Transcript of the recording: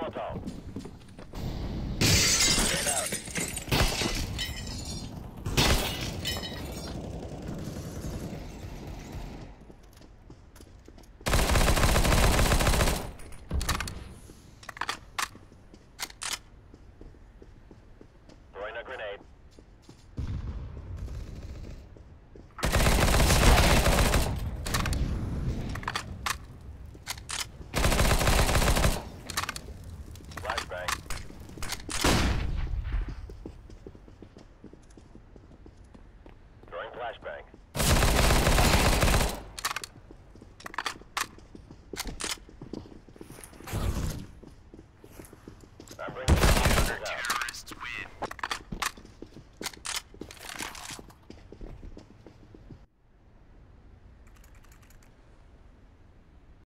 Molotov. Flashbang.